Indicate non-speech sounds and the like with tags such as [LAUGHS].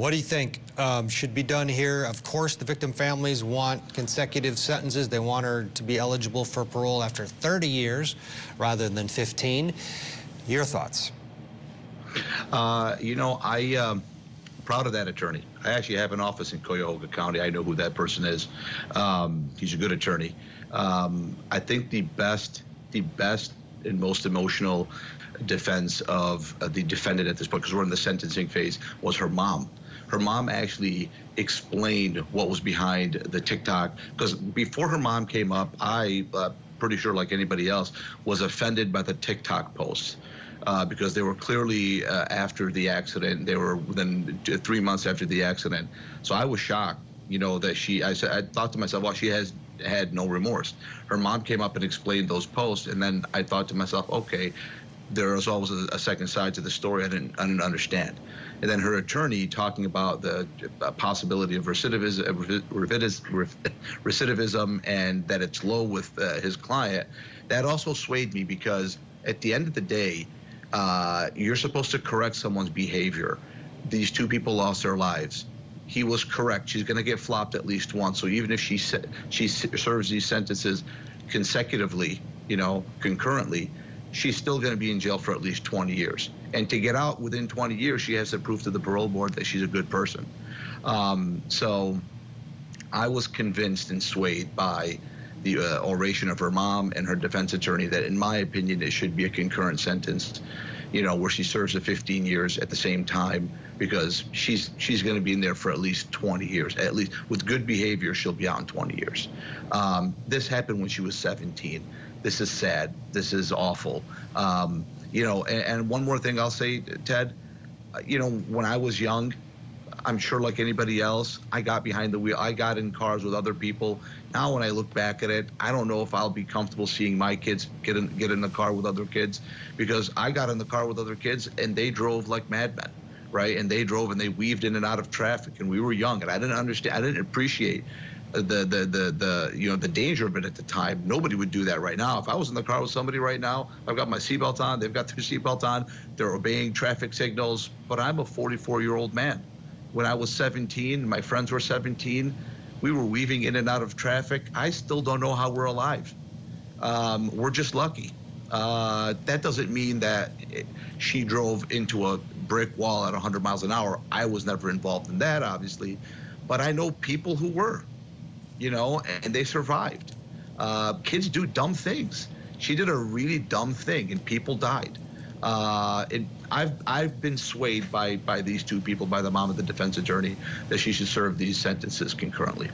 What do you think um, should be done here? Of course, the victim families want consecutive sentences. They want her to be eligible for parole after 30 years rather than 15. Your thoughts? Uh, you know, I um, proud of that attorney. I actually have an office in Cuyahoga County. I know who that person is. Um, he's a good attorney. Um, I think the best, the best and most emotional defense of uh, the defendant at this point, because we're in the sentencing phase, was her mom. Her mom actually explained what was behind the TikTok. Because before her mom came up, I, uh, pretty sure like anybody else, was offended by the TikTok posts. Uh, because they were clearly uh, after the accident. They were within three months after the accident. So I was shocked, you know, that she. I said, I thought to myself, well, she has had no remorse. Her mom came up and explained those posts, and then I thought to myself, okay, there was always a, a second side to the story I didn't, I didn't understand. And then her attorney talking about the uh, possibility of recidivism, [LAUGHS] recidivism and that it's low with uh, his client, that also swayed me because at the end of the day, uh, you're supposed to correct someone's behavior. These two people lost their lives. He was correct. She's going to get flopped at least once. So even if she she serves these sentences consecutively, you know, concurrently, she's still going to be in jail for at least 20 years. And to get out within 20 years, she has to prove to the parole board that she's a good person. Um, so I was convinced and swayed by the uh, oration of her mom and her defense attorney that, in my opinion, it should be a concurrent sentence, you know, where she serves the 15 years at the same time because she's she's going to be in there for at least 20 years. At least with good behavior, she'll be out in 20 years. Um, this happened when she was 17. This is sad. This is awful. Um, you know, and, and one more thing I'll say, Ted. You know, when I was young, I'm sure like anybody else, I got behind the wheel. I got in cars with other people. Now when I look back at it, I don't know if I'll be comfortable seeing my kids get in get in the car with other kids because I got in the car with other kids and they drove like madmen, right? And they drove and they weaved in and out of traffic and we were young and I didn't understand I didn't appreciate the the the the you know the danger of it at the time. Nobody would do that right now. If I was in the car with somebody right now, I've got my seatbelt on, they've got their seatbelt on, they're obeying traffic signals, but I'm a 44 year old man when I was 17, my friends were 17. We were weaving in and out of traffic. I still don't know how we're alive. Um, we're just lucky. Uh, that doesn't mean that she drove into a brick wall at 100 miles an hour. I was never involved in that, obviously, but I know people who were, you know, and they survived. Uh, kids do dumb things. She did a really dumb thing, and people died. Uh, it, I've I've been swayed by by these two people, by the mom of the defense attorney, that she should serve these sentences concurrently.